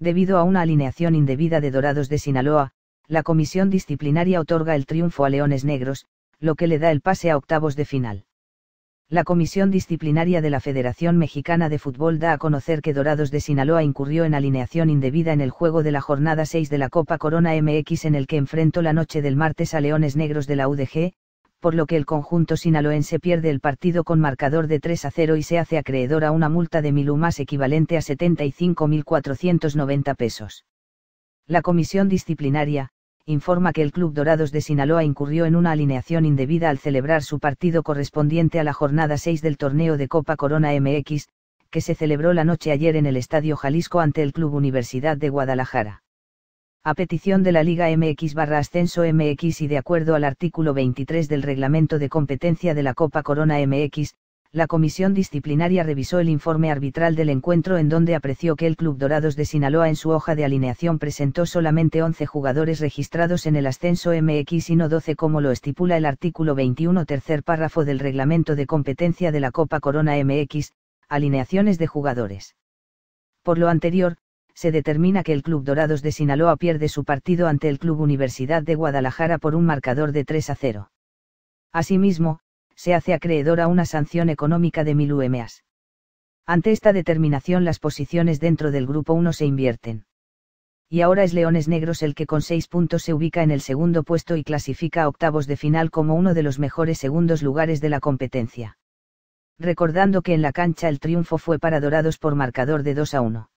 Debido a una alineación indebida de Dorados de Sinaloa, la comisión disciplinaria otorga el triunfo a Leones Negros, lo que le da el pase a octavos de final. La Comisión Disciplinaria de la Federación Mexicana de Fútbol da a conocer que Dorados de Sinaloa incurrió en alineación indebida en el juego de la jornada 6 de la Copa Corona MX en el que enfrentó la noche del martes a Leones Negros de la UDG, por lo que el conjunto sinaloense pierde el partido con marcador de 3 a 0 y se hace acreedor a una multa de mil más equivalente a 75.490 pesos. La comisión disciplinaria, informa que el Club Dorados de Sinaloa incurrió en una alineación indebida al celebrar su partido correspondiente a la jornada 6 del torneo de Copa Corona MX, que se celebró la noche ayer en el Estadio Jalisco ante el Club Universidad de Guadalajara. A petición de la Liga MX barra Ascenso MX y de acuerdo al artículo 23 del Reglamento de Competencia de la Copa Corona MX, la comisión disciplinaria revisó el informe arbitral del encuentro en donde apreció que el Club Dorados de Sinaloa en su hoja de alineación presentó solamente 11 jugadores registrados en el ascenso MX y no 12 como lo estipula el artículo 21 tercer párrafo del reglamento de competencia de la Copa Corona MX, alineaciones de jugadores. Por lo anterior, se determina que el Club Dorados de Sinaloa pierde su partido ante el Club Universidad de Guadalajara por un marcador de 3 a 0. Asimismo, se hace acreedor a una sanción económica de mil UMAs. Ante esta determinación las posiciones dentro del grupo 1 se invierten. Y ahora es Leones Negros el que con seis puntos se ubica en el segundo puesto y clasifica a octavos de final como uno de los mejores segundos lugares de la competencia. Recordando que en la cancha el triunfo fue para Dorados por marcador de 2 a 1.